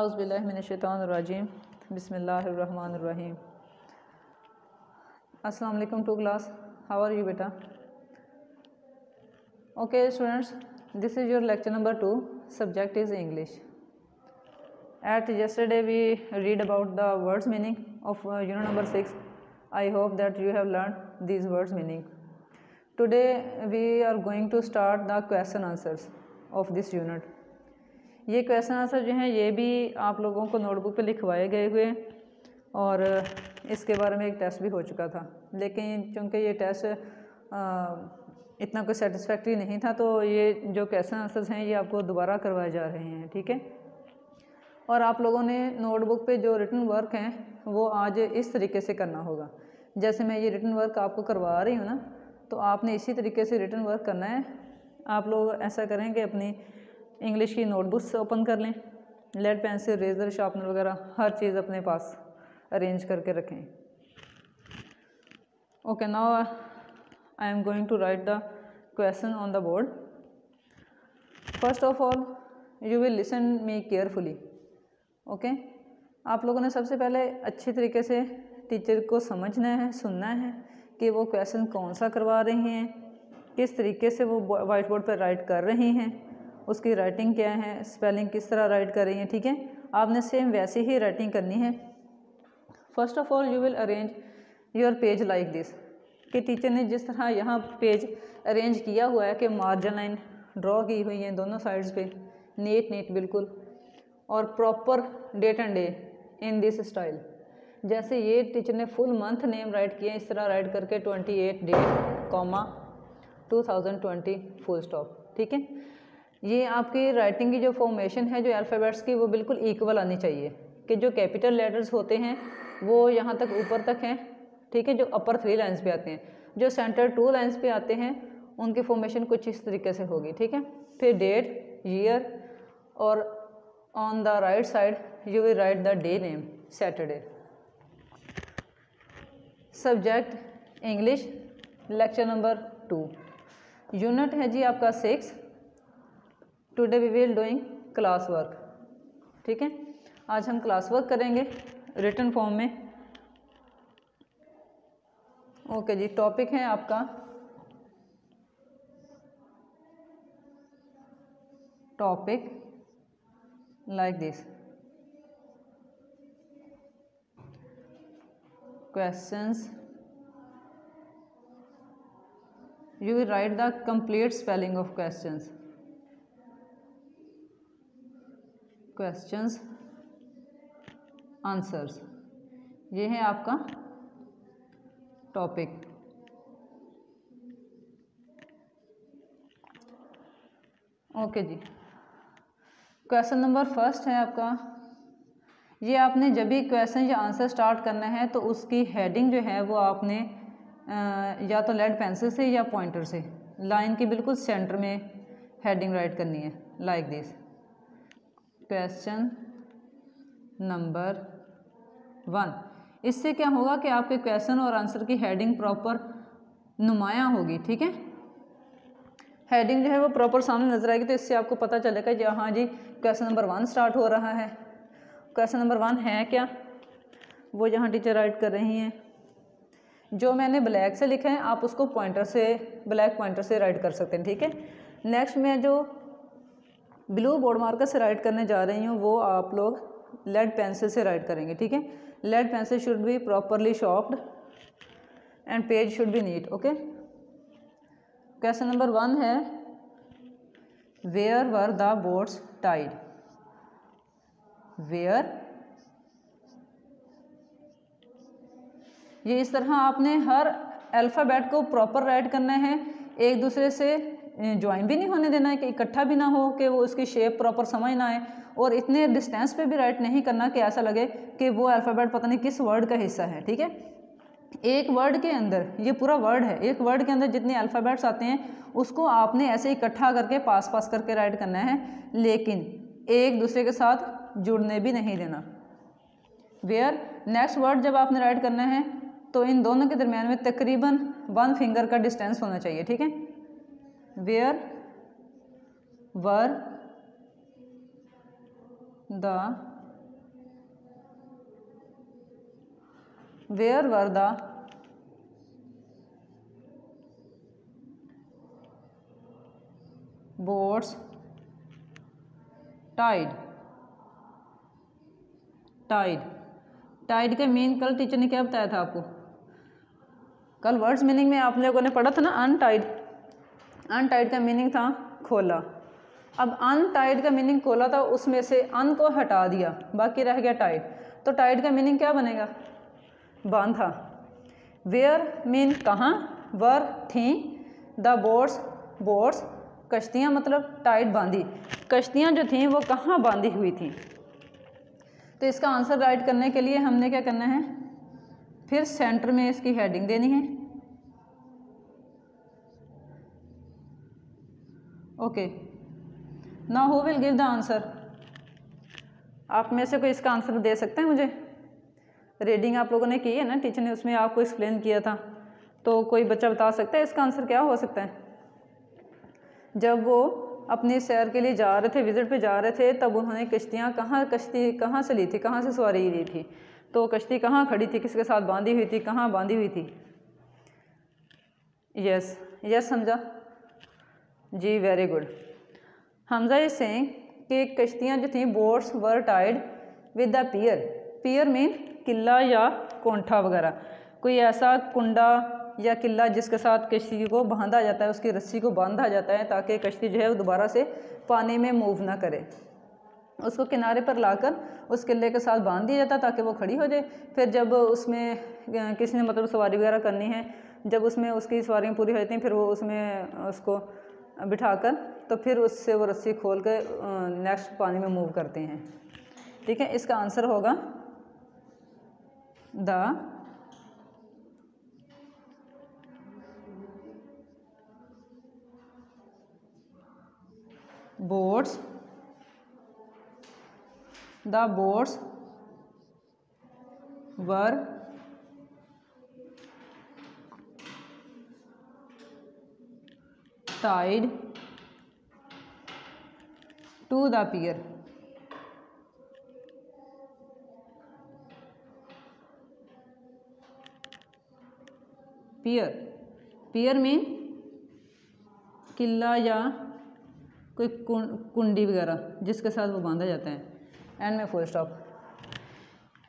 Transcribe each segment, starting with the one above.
आउज़बिल्लिमिनशैतानरजीम बिस्मिल्लाहिर्रहमानिर्रहीम अस्सलाम वालेकुम to class how are you बेटा okay students this is your lecture number two subject is English at yesterday we read about the words meaning of uh, unit number 6 i hope that you have learned these words meaning today we are going to start the question answers of this unit ये question answer जो हैं ये भी आप लोगों को notebook पे लिखवाए गए हुए और इसके बारे में एक टेस्ट भी हो चुका था लेकिन चूँकि ये टेस्ट इतना कोई सेटिस्फैक्ट्री नहीं था तो ये जो क्वेश्चन आंसर्स हैं ये आपको दोबारा करवाए जा रहे हैं ठीक है और आप लोगों ने नोटबुक पे जो रिटर्न वर्क हैं वो आज इस तरीके से करना होगा जैसे मैं ये रिटर्न वर्क आपको करवा रही हूँ ना तो आपने इसी तरीके से रिटर्न वर्क करना है आप लोग ऐसा करें कि अपनी इंग्लिश की नोटबुक्स ओपन कर लें लेड पेंसिल रेज़र शार्पनर वगैरह हर चीज़ अपने पास अरेंज करके रखें okay now I am going to write the question on the board first of all you will listen me carefully okay आप लोगों ने सबसे पहले अच्छे तरीके से टीचर को समझना है सुनना है कि वो क्वेश्चन कौन सा करवा रही हैं किस तरीके से वो वाइट बोर्ड पर राइट कर रही हैं उसकी राइटिंग क्या है स्पेलिंग किस तरह राइट कर रही है ठीक है आपने सेम वैसे ही राइटिंग करनी है first of all you will arrange your page like this कि टीचर ने जिस तरह यहाँ पेज अरेंज किया हुआ है कि मार्जिन लाइन ड्रॉ की हुई है दोनों साइड्स पे नेट नेट बिल्कुल और proper date and day in this style जैसे ये टीचर ने फुल मंथ नेम राइट किया इस तरह राइट करके twenty eight date comma two thousand twenty full stop ठीक है ये आपकी राइटिंग की जो फॉर्मेशन है जो अल्फ़ाबेट्स की वो बिल्कुल इक्वल आनी चाहिए कि जो कैपिटल लेटर्स होते हैं वो यहाँ तक ऊपर तक हैं ठीक है जो अपर थ्री लाइन्स पे आते हैं जो सेंटर टू लाइन्स पे आते हैं उनकी फॉर्मेशन कुछ इस तरीके से होगी ठीक है फिर डेट ईयर और on the right side you will write the day name Saturday subject English lecture number two unit है जी आपका six today we will doing class work ठीक है आज हम क्लास वर्क करेंगे रिटर्न फॉर्म में ओके जी टॉपिक है आपका topic like this questions you will write the complete spelling of questions questions answers ये है आपका टॉपिक ओके जी क्वेश्चन नंबर फर्स्ट है आपका ये आपने जब भी क्वेश्चन या आंसर स्टार्ट करना है तो उसकी हेडिंग जो है वो आपने या तो लेड पेंसिल से या पॉइंटर से लाइन के बिल्कुल सेंटर में हेडिंग राइट करनी है like like this question number one इससे क्या होगा कि आपके क्वेश्चन और आंसर की हेडिंग प्रॉपर नुमाया होगी ठीक है हेडिंग जो है वो प्रॉपर सामने नजर आएगी तो इससे आपको पता चलेगा जी हाँ जी क्वेश्चन नंबर वन स्टार्ट हो रहा है क्वेश्चन नंबर वन है क्या वो जहाँ टीचर राइट कर रही हैं जो मैंने ब्लैक से लिखा है आप उसको पॉइंटर से ब्लैक पॉइंटर से राइट कर सकते हैं ठीक है नेक्स्ट में जो ब्लू बोर्ड मार्कर से राइट करने जा रही हूँ वो आप लोग लेड पेंसिल से राइट करेंगे ठीक है lead pencil should be properly shopped and page should be neat okay question number one है where were the boards tied where ये इस तरह आपने हर अल्फ़ाबेट को प्रॉपर राइट करना है एक दूसरे से ज्वाइन भी नहीं होने देना है कि इकट्ठा भी ना हो कि वो उसकी शेप प्रॉपर समझ ना आए और इतने डिस्टेंस पे भी राइट नहीं करना कि ऐसा लगे कि वो अल्फ़ाबेट पता नहीं किस वर्ड का हिस्सा है ठीक है एक वर्ड के अंदर ये पूरा वर्ड है एक वर्ड के अंदर जितने अल्फ़ाबेट्स आते हैं उसको आपने ऐसे इकट्ठा करके पास पास करके राइट करना है लेकिन एक दूसरे के साथ जुड़ने भी नहीं देना वेयर नेक्स्ट वर्ड जब आपने राइट करना है तो इन दोनों के दरमियान में तकरीबन वन फिंगर का डिस्टेंस होना चाहिए ठीक है where were the where were the boats tied tied tied का मीन कल टीचर ने क्या बताया था आपको कल वर्ड्स मीनिंग में आप लोगों ने पढ़ा था ना अनटाइड अनटाइड का मीनिंग था खोला अब अनटाइड का मीनिंग खोला था उसमें से अन को हटा दिया बाकी रह गया टाइड तो टाइड का मीनिंग क्या बनेगा बांधा वेयर मीन कहाँ वर थी द बोट्स बोट्स कश्तियाँ मतलब टाइट बांधी कश्तियाँ जो थीं वो कहाँ बांधी हुई थी तो इसका आंसर राइट करने के लिए हमने क्या करना है फिर सेंटर में इसकी हेडिंग देनी है ओके ना who will give the answer आप में से कोई इसका आंसर दे सकते हैं मुझे रीडिंग आप लोगों ने की है ना टीचर ने उसमें आपको एक्सप्लेन किया था तो कोई बच्चा बता सकता है इसका आंसर क्या हो सकता है जब वो अपने सैर के लिए जा रहे थे विज़िट पे जा रहे थे तब उन्होंने कश्तियाँ कहाँ कश्ती कहाँ से ली थी कहाँ से सवारी ली थी तो कश्ती कहाँ खड़ी थी किसके साथ बांधी हुई थी कहाँ बांधी हुई थी यस यस समझा जी very good Hamza is says कि कश्तियाँ जो थी boats were tied with the pier pier mean किला या कोंठा वगैरह कोई ऐसा कुंडा या किला जिसके साथ कश्ती को बांधा जाता है उसकी रस्सी को बांधा जाता है ताकि कश्ती जो है वो दोबारा से पानी में मूव ना करे उसको किनारे पर लाकर उस किले के साथ बांध दिया जाता ताकि वो खड़ी हो जाए फिर जब उसमें किसी ने मतलब सवारी वगैरह करनी है जब उसमें उसकी सवारियाँ पूरी हो जाती हैं फिर वो उसमें उसको बिठाकर तो फिर उससे वो रस्सी खोल कर नेक्स्ट पानी में मूव करते हैं ठीक है इसका आंसर होगा the boats the boats were tied to the pier pier pier mean किला या कोई कुंडी वगैरह जिसके साथ वो बांधा जाता है एंड में फुल स्टॉप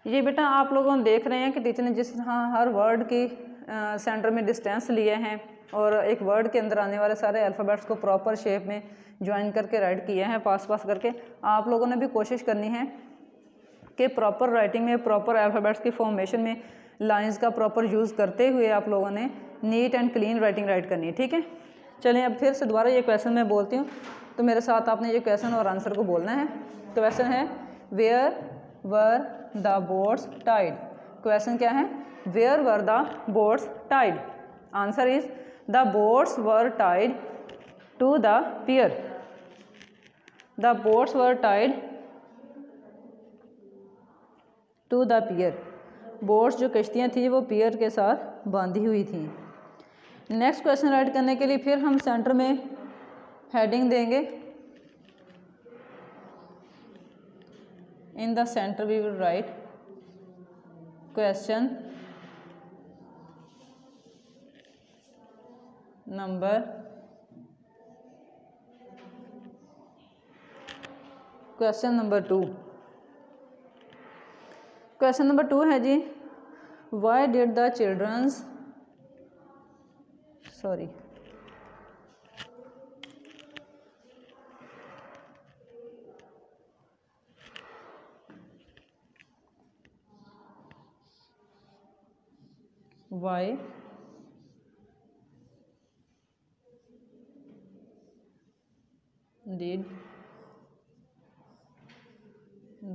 ये बेटा आप लोगों देख रहे हैं कि टीचर ने जिस तरह हाँ, हर वर्ड की सेंटर में डिस्टेंस लिए हैं और एक वर्ड के अंदर आने वाले सारे अल्फ़ाबेट्स को प्रॉपर शेप में ज्वाइन करके राइट किए हैं पास पास करके आप लोगों ने भी कोशिश करनी है कि प्रॉपर राइटिंग में प्रॉपर अल्फ़ाबेट्स की फॉर्मेशन में लाइंस का प्रॉपर यूज़ करते हुए आप लोगों ने neat and clean writing write करनी है ठीक है चलें अब फिर से दोबारा ये क्वेश्चन मैं बोलती हूँ तो मेरे साथ आपने ये क्वेश्चन और आंसर को बोलना है तो क्वेश्चन है where were the boards tied question क्या है where were the boards tied answer is the boards were tied to the pier the boats were tied to the pier boats जो कश्तियाँ थी वो पियर के साथ बांधी हुई थी नेक्स्ट क्वेश्चन राइट करने के लिए फिर हम सेंटर में हेडिंग देंगे in the centre we will write question number question number two question number two है जी why did the children's sorry why did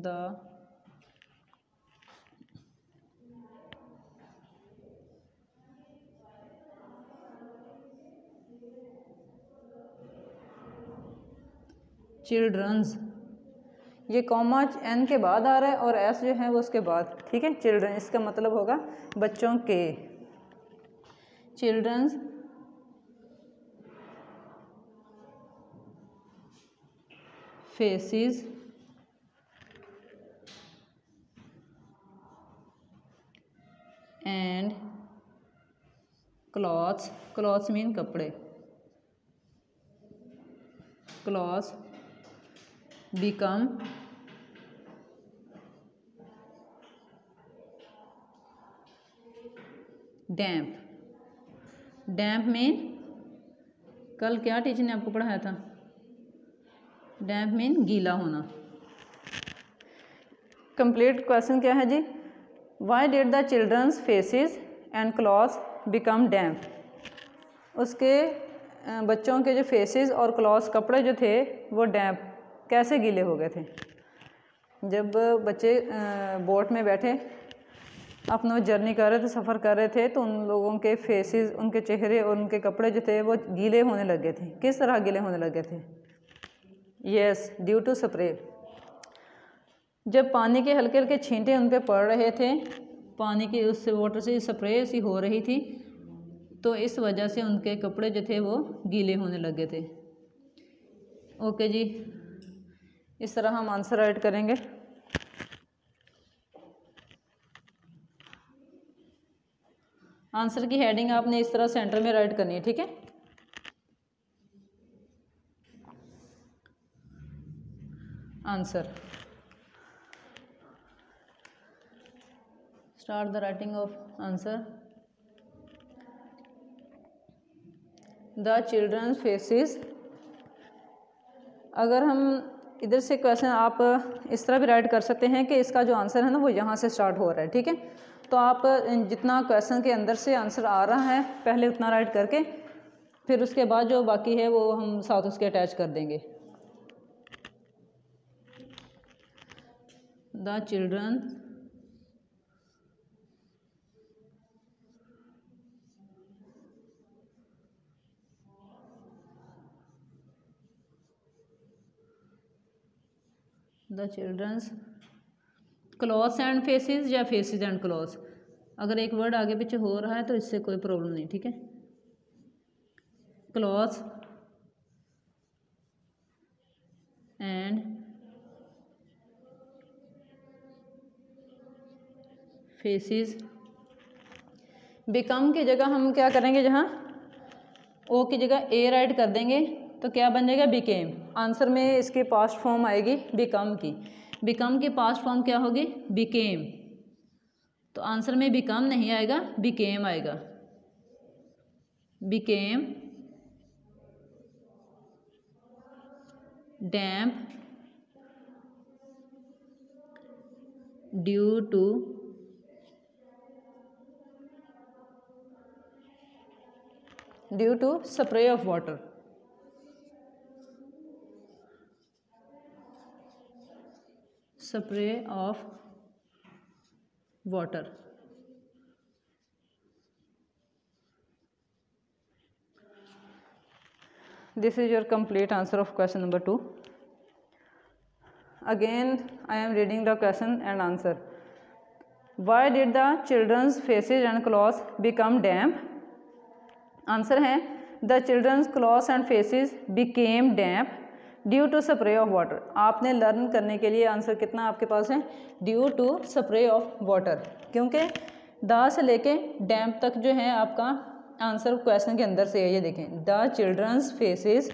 the children's ये कॉमा एन के बाद आ रहा है और एस जो है वो उसके बाद ठीक है चिल्ड्रन इसका मतलब होगा बच्चों के children's faces and clothes clothes mean कपड़े clothes become damp damp mean कल क्या टीचर ने आपको पढ़ाया था डैम्प मीन गीला होना कंप्लीट क्वेश्चन क्या है जी why did the children's faces and cloth become damp उसके बच्चों के जो फेसेस और क्लॉथ कपड़े जो थे वो डैम्प कैसे गीले हो गए थे जब बच्चे बोट में बैठे अपना जर्नी कर रहे थे सफ़र कर रहे थे तो उन लोगों के फेसेस उनके चेहरे और उनके कपड़े जो थे वो गीले होने लगे थे किस तरह गीले होने लगे थे यस ड्यू टू स्प्रे जब पानी के हल्के हल्के छींटे उन पर पड़ रहे थे पानी के उस वाटर से स्प्रे सी हो रही थी तो इस वजह से उनके कपड़े जो थे वो गीले होने लगे थे ओके जी इस तरह हम आंसर ऐड करेंगे आंसर की हेडिंग आपने इस तरह सेंटर में राइट करनी है ठीक है answer start the writing of answer the children faces अगर हम इधर से क्वेश्चन आप इस तरह भी राइट कर सकते हैं कि इसका जो आंसर है ना वो यहाँ से स्टार्ट हो रहा है ठीक है तो आप जितना क्वेश्चन के अंदर से आंसर आ रहा है पहले उतना राइट करके फिर उसके बाद जो बाकी है वो हम साथ उसके अटैच कर देंगे the children the children's clothes and faces या फेसिस एंड क्लॉथ्स अगर एक वर्ड आगे पीछे हो रहा है तो इससे कोई प्रॉब्लम नहीं ठीक है क्लॉथ्स एंड फेसिस बिकम की जगह हम क्या करेंगे जहाँ ओ की जगह ए राइट कर देंगे तो क्या बन जाएगा बिकेम आंसर में इसकी पास्ट फॉर्म आएगी बिकम की बिकम के पास्ट फॉर्म क्या होगी बिकेम तो आंसर में बिकम नहीं आएगा बिकेम आएगा became damp due to due to spray of water spray of water. This is your complete answer of question number 2. Again, I am reading the question and answer. Why did the children's faces and clothes become damp? Answer hai, the children's clothes and faces became damp due to spray of water आपने learn करने के लिए answer कितना आपके पास है due to spray of water क्योंकि दा से लेके डैम तक जो है आपका आंसर क्वेश्चन के अंदर से है ये देखें the children's faces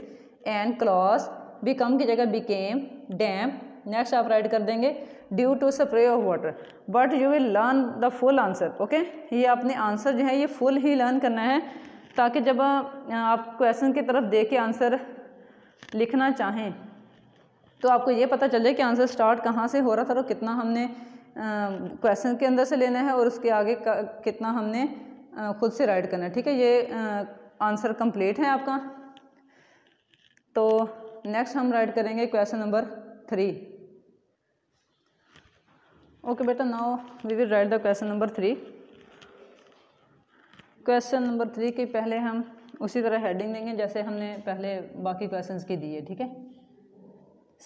and clothes become की जगह बिकेम डैम नेक्स्ट आप राइट कर देंगे due to spray of water but you will learn the full answer okay ये आपने आंसर जो है ये फुल ही लर्न करना है ताकि जब आप क्वेश्चन की तरफ देख के आंसर लिखना चाहें तो आपको ये पता चल जाए कि आंसर स्टार्ट कहाँ से हो रहा था और कितना हमने क्वेश्चन के अंदर से लेना है और उसके आगे कितना हमने खुद से राइट करना है ठीक है ये आंसर कंप्लीट है आपका तो नेक्स्ट हम राइट करेंगे क्वेश्चन नंबर थ्री ओके बेटा now we will write the question number three question number three के पहले हम उसी तरह हेडिंग देंगे जैसे हमने पहले बाकी क्वेश्चंस की दी है ठीक है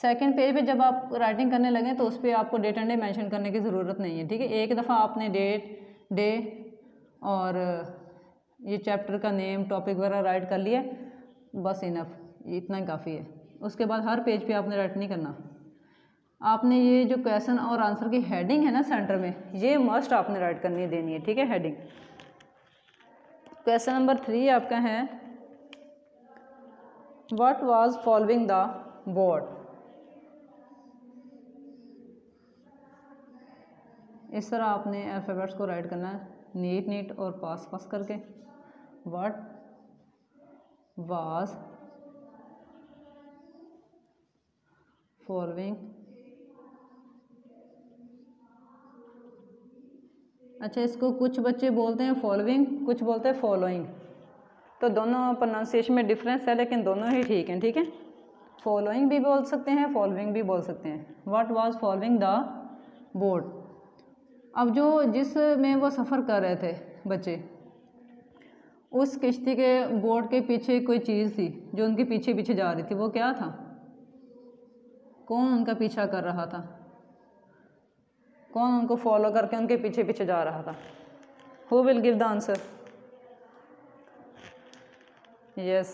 सेकंड पेज पे जब आप राइटिंग करने लगें तो उस पर आपको डेट एंड डे मेंशन करने की ज़रूरत नहीं है ठीक है एक दफ़ा आपने डेट डे और ये चैप्टर का नेम टॉपिक वगैरह राइट कर लिया बस इनफ इतना ही काफ़ी है उसके बाद हर पेज पे आपने राइट नहीं करना आपने ये जो क्वेश्चन और आंसर की हेडिंग है ना सेंटर में ये मस्ट आपने राइट करनी देनी है ठीक है हेडिंग क्वेश्चन नंबर थ्री आपका है what was following the board इस तरह आपने अल्फ़ाबेट्स को राइट करना है नीट नीट और पास पास करके वट वॉज फॉलोइंग अच्छा इसको कुछ बच्चे बोलते हैं फॉलोइंग कुछ बोलते हैं फॉलोइंग तो दोनों प्रोनाउंसिएशन में डिफरेंस है लेकिन दोनों ही ठीक हैं ठीक है फॉलोइंग भी बोल सकते हैं फॉलोइंग भी बोल सकते हैं what was following the board अब जो जिस में वो सफ़र कर रहे थे बच्चे उस किश्ती के बोर्ड के पीछे कोई चीज़ थी जो उनके पीछे पीछे जा रही थी वो क्या था कौन उनका पीछा कर रहा था कौन उनको फॉलो करके उनके पीछे पीछे जा रहा था who will give the answer yes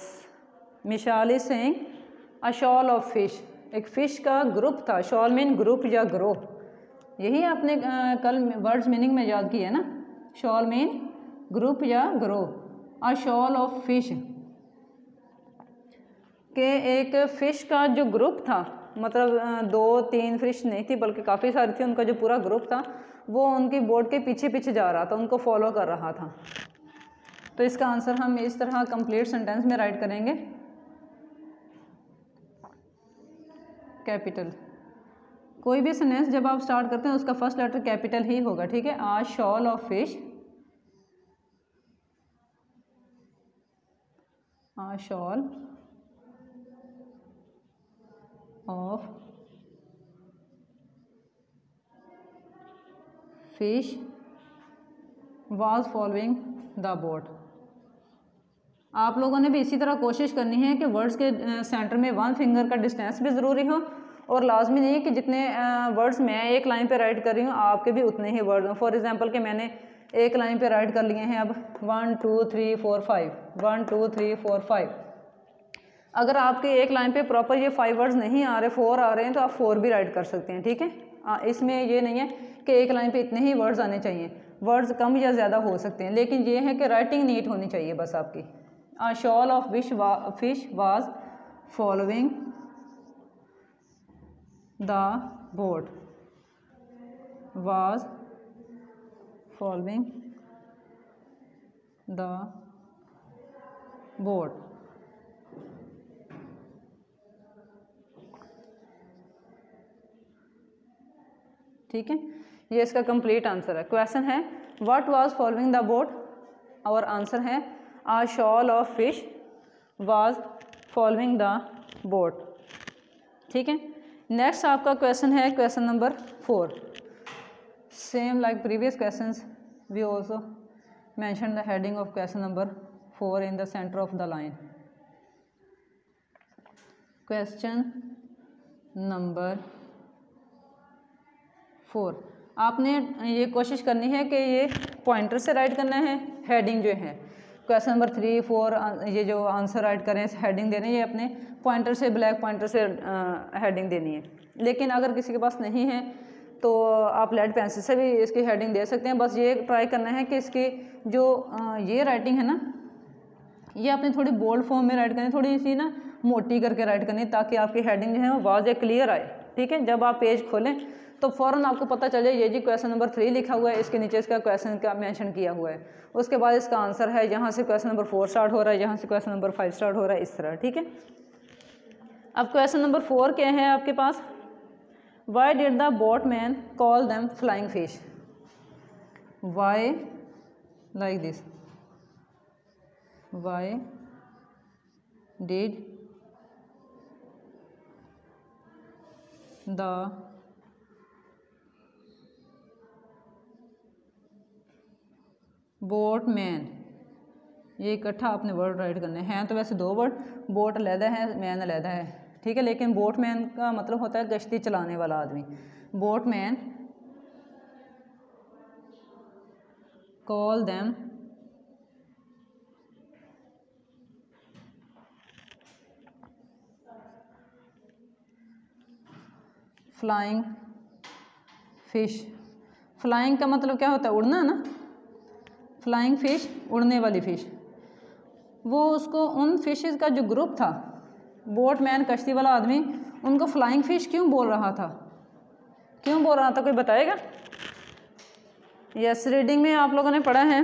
Mishali Singh a shoal of fish एक फ़िश का ग्रुप था शॉल मीन ग्रुप या ग्रो यही आपने कल वर्ड्स मीनिंग में याद किया ना शॉल मीन ग्रुप या ग्रो अ शॉल ऑफ फिश के एक फ़िश का जो ग्रुप था मतलब दो तीन फिश नहीं थी बल्कि काफ़ी सारी थी उनका जो पूरा ग्रुप था वो उनकी बोट के पीछे पीछे जा रहा था उनको फॉलो कर रहा था तो इसका आंसर हम इस तरह कंप्लीट सेंटेंस में राइट करेंगे कैपिटल कोई भी सेंटेंस जब आप स्टार्ट करते हैं उसका फर्स्ट लेटर कैपिटल ही होगा ठीक है a shoal of fish a shoal of fish was following the boat आप लोगों ने भी इसी तरह कोशिश करनी है कि वर्ड्स के सेंटर में वन फिंगर का डिस्टेंस भी ज़रूरी हो और लाजमी नहीं है कि जितने वर्ड्स मैं एक लाइन पे राइट कर रही हूँ आपके भी उतने ही वर्ड हों फॉर एग्जांपल कि मैंने एक लाइन पे राइट कर लिए हैं अब one two three four five one two three four five अगर आपके एक लाइन पे प्रॉपर ये फाइव वर्ड्स नहीं आ रहे फोर आ रहे हैं तो आप फोर भी राइट कर सकते हैं ठीक है इसमें ये नहीं है कि एक लाइन पे इतने ही वर्ड्स आने चाहिए वर्ड्स कम या ज़्यादा हो सकते हैं लेकिन ये है कि राइटिंग नीट होनी चाहिए बस आपकी a shoal of wish fish was following the boat was following the boat ठीक है ये इसका कंप्लीट आंसर है क्वेश्चन है what was following the boat और आंसर है a shoal of fish was following the boat ठीक है नेक्स्ट आपका क्वेश्चन है question number four same like previous question we also mention the heading of question number four in the centre of the line question number four आपने ये कोशिश करनी है कि ये पॉइंटर से राइट करना है हेडिंग जो है क्वेश्चन नंबर थ्री फोर अं, ये जो आंसर राइट करें हेडिंग देनी है अपने पॉइंटर से ब्लैक पॉइंटर से हेडिंग देनी है लेकिन अगर किसी के पास नहीं है तो आप लेड पेंसिल से भी इसकी हेडिंग दे सकते हैं बस ये ट्राई करना है कि इसकी जो ये राइटिंग है ना ये आपने थोड़ी बोल्ड फॉर्म में राइट करनी थोड़ी सी ना मोटी करके राइट करनी ताकि आपकी हेडिंग जो है वो वाजह क्लियर आए ठीक है जब आप पेज खोलें तो फ़ौरन आपको पता चल जाए ये जी क्वेश्चन नंबर थ्री लिखा हुआ है इसके नीचे इसका क्वेश्चन का मेंशन किया हुआ है उसके बाद इसका आंसर है यहाँ से क्वेश्चन नंबर फोर स्टार्ट हो रहा है यहाँ से क्वेश्चन नंबर फाइव स्टार्ट हो रहा है इस तरह ठीक है अब क्वेश्चन नंबर फोर क्या है आपके पास why did the boatman call them flying fish why like this why did the boatman ये इकट्ठा आपने वर्ड राइट करने हैं तो वैसे दो वर्ड बोट लैदा है मैन लैदा है ठीक है लेकिन बोट मैन का मतलब होता है गश्ती चलाने वाला आदमी boatman call them flying fish flying का मतलब क्या होता है उड़ना ना फ्लाइंग फ़िश उड़ने वाली फ़िश वो उसको उन फिशेस का जो ग्रुप था बोट मैन कश्ती वाला आदमी उनको फ्लाइंग फ़िश क्यों बोल रहा था क्यों बोल रहा था कोई बताएगा यस रीडिंग में आप लोगों ने पढ़ा है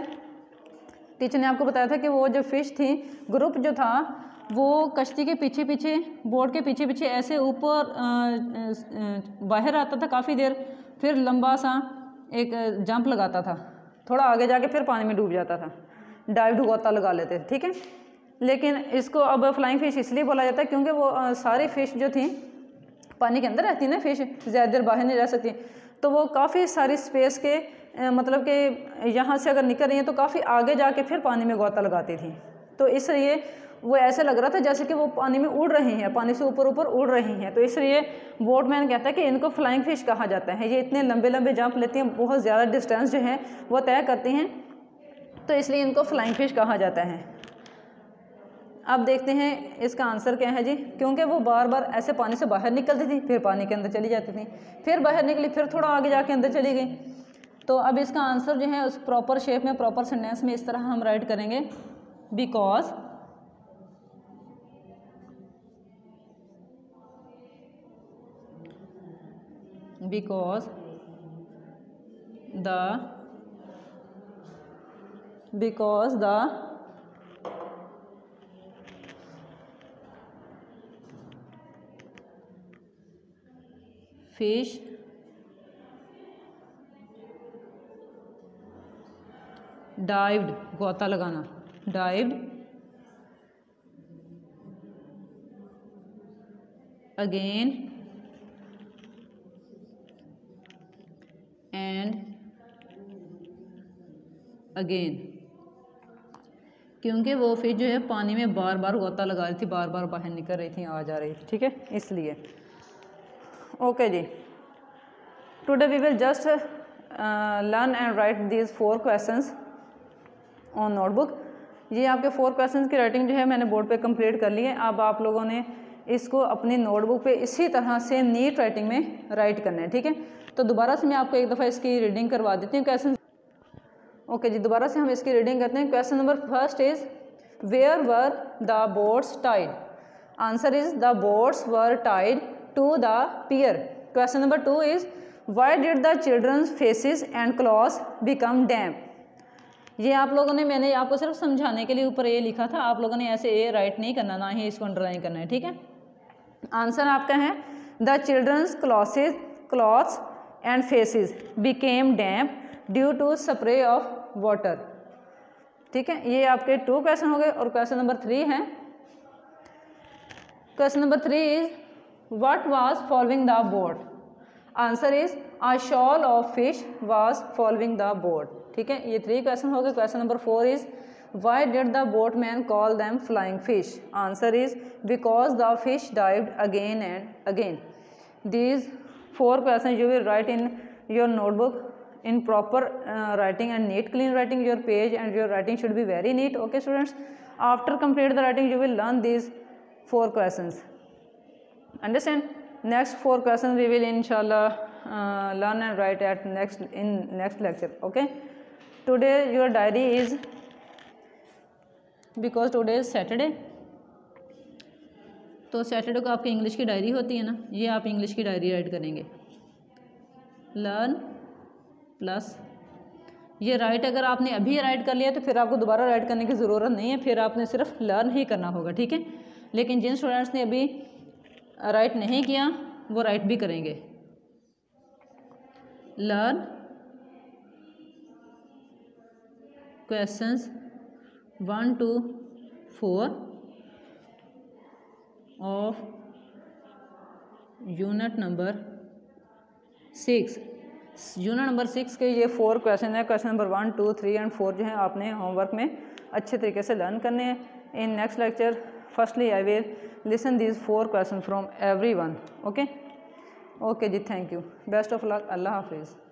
टीचर ने आपको बताया था कि वो जो फ़िश थी ग्रुप जो था वो कश्ती के पीछे पीछे बोट के पीछे पीछे ऐसे ऊपर बाहर आता था काफ़ी देर फिर लंबा सा एक जंप लगाता था थोड़ा आगे जाके फिर पानी में डूब जाता था डाइव गोता लगा लेते थे ठीक है लेकिन इसको अब फ्लाइंग फ़िश इसलिए बोला जाता है क्योंकि वो सारी फ़िश जो थी पानी के अंदर रहती ना फ़िश ज़्यादा देर बाहर नहीं रह सकती तो वो काफ़ी सारी स्पेस के मतलब के यहाँ से अगर निकल रही हैं तो काफ़ी आगे जाके फिर पानी में गोता लगाती थी तो इसलिए वो ऐसे लग रहा था जैसे कि वो पानी में उड़ रहे हैं पानी से ऊपर ऊपर उड़ रहे हैं तो इसलिए बोटमैन कहता है कि इनको फ्लाइंग फिश कहा जाता है ये इतने लंबे लंबे जंप लेती हैं बहुत ज़्यादा डिस्टेंस जो है वो तय करती हैं तो इसलिए इनको फ्लाइंग फिश कहा जाता है अब देखते हैं इसका आंसर क्या है जी क्योंकि वो बार बार ऐसे पानी से बाहर निकलती थी फिर पानी के अंदर चली जाती थी फिर बाहर निकली फिर थोड़ा आगे जाके अंदर चली गई तो अब इसका आंसर जो है उस प्रॉपर शेप में प्रॉपर सेंटेंस में इस तरह हम राइट करेंगे because because the because the fish dived गोता लगाना डाइव्ड अगेन अगेन क्योंकि वो फिश जो है पानी में बार बार गोता लगा रही थी बार बार बाहर निकल रही थी आ जा रही थी ठीक है इसलिए okay ji today we will just learn and write these four questions on notebook ये आपके फोर क्वेश्चंस की राइटिंग जो है मैंने बोर्ड पे कंप्लीट कर ली है अब आप लोगों ने इसको अपनी नोटबुक पे इसी तरह से नीट राइटिंग में राइट करना है ठीक है तो दोबारा से मैं आपको एक दफ़ा इसकी रीडिंग करवा देती हूँ क्वेश्चन ओके जी दोबारा से हम इसकी रीडिंग करते हैं question number first is where were the boards tied answer is the boards were tied to the pier question number two is why did the children's faces and cloth become damp ये आप लोगों ने मैंने आपको सिर्फ समझाने के लिए ऊपर ये लिखा था आप लोगों ने ऐसे ए राइट नहीं करना ना ही इसको अंडरलाइन करना है ठीक है आंसर आपका है the children's clothes clothes and faces became damp due to spray of water ठीक है ये आपके टू क्वेश्चन हो गए और क्वेश्चन नंबर थ्री है question number three is what was following the board answer is a shoal of fish was following the board ठीक है ये थ्री क्वेश्चन हो गए question number four is why did the boatman call them flying fish answer is because the fish dive again and again these four question you will write in your notebook in proper writing and neat clean writing your page and your writing should be very neat okay students after complete the writing you will learn these four question understand next four question we will इनशाला learn and write at next in next lecture okay today your diary is because today is Saturday तो Saturday को आपकी English की diary होती है ना ये आप इंग्लिश की डायरी राइट करेंगे लर्न प्लस ये राइट अगर आपने अभी राइट कर लिया तो फिर आपको दोबारा राइट करने की ज़रूरत नहीं है फिर आपने सिर्फ लर्न ही करना होगा ठीक है लेकिन जिन स्टूडेंट्स ने अभी राइट नहीं किया वो राइट भी करेंगे learn questions one two four of unit number six unit number six के ये फोर क्वेश्चन है question number one two three and four जो है आपने होमवर्क में अच्छे तरीके से लर्न करने हैं in next lecture firstly I will listen these four question from everyone okay okay ji thank you best of luck अल्लाह हाफिज़